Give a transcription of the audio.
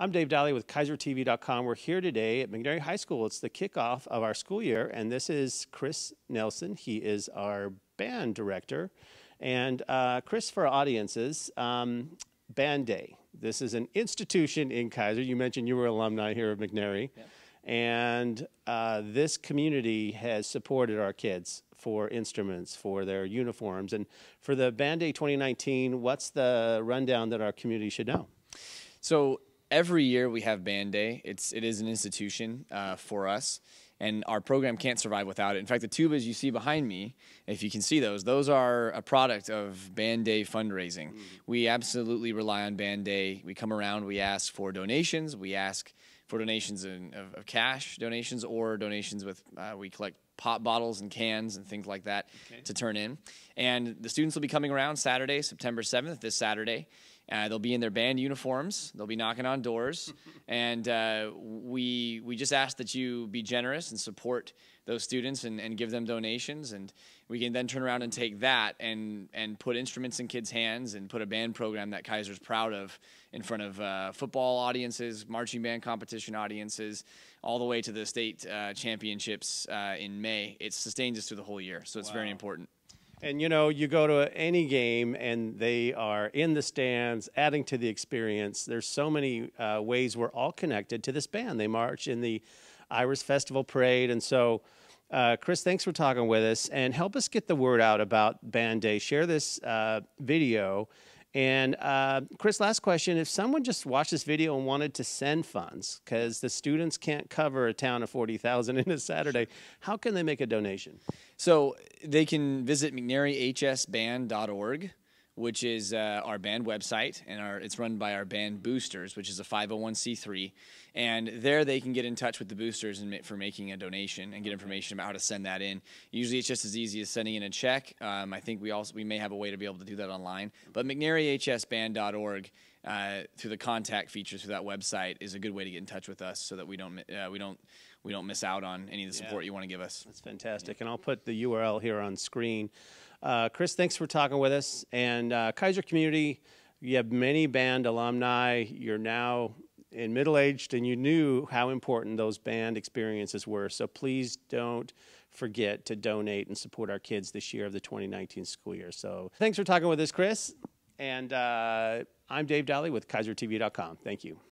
I'm Dave Daly with KeizerTV.com. We're here today at McNary High School. It's the kickoff of our school year, and this is Chris Nelson. He is our band director. And uh, Chris, for our audiences, um, Band Day. This is an institution in Keizer. You mentioned you were alumni here of McNary. Yep. And uh, this community has supported our kids for instruments, for their uniforms. And for the Band Day 2019, what's the rundown that our community should know? So every year we have Band Day. It's it is an institution uh, for us, and our program can't survive without it. In fact, the tubas you see behind me, if you can see those, those are a product of Band Day fundraising. Mm. We absolutely rely on Band Day. We come around, we ask for donations, we ask for donations in, of, of, cash donations or donations with uh, we collect pop bottles and cans and things like that okay. to turn in. And the students will be coming around Saturday, September 7th, this Saturday. Uh, they'll be in their band uniforms. They'll be knocking on doors, and uh, we we just ask that you be generous and support those students and, and give them donations, and we can then turn around and take that and and put instruments in kids' hands and put a band program that Keizer's proud of in front of uh, football audiences, marching band competition audiences, all the way to the state uh, championships uh, in May. It sustains us through the whole year, so it's wow. very important. And you know, you go to any game and they are in the stands, adding to the experience. There's so many uh, ways we're all connected to this band. They march in the Iris Festival Parade. And so, uh, Chris, thanks for talking with us and help us get the word out about Band Day. Share this uh, video and uh, Chris, last question: If someone just watched this video and wanted to send funds, because the students can't cover a town of forty thousand in a Saturday, how can they make a donation? So they can visit McNaryHSBand.org which is uh, our band website, and our, it's run by our band Boosters, which is a 501c3. And there they can get in touch with the boosters and for making a donation and get information about how to send that in. Usually it's just as easy as sending in a check. Um, I think we also we may have a way to be able to do that online. But McNaryHSBand.org uh, through the contact features through that website is a good way to get in touch with us so that we don't uh, we don't we don't miss out on any of the support yeah. you want to give us. That's fantastic, and I'll put the URL here on screen. Uh, Chris, thanks for talking with us. And uh, Keizer community, you have many band alumni. You're now in middle aged, and you knew how important those band experiences were. So please don't forget to donate and support our kids this year of the 2019 school year. So thanks for talking with us, Chris. And uh, I'm Dave Daly with KeizerTV.com. Thank you.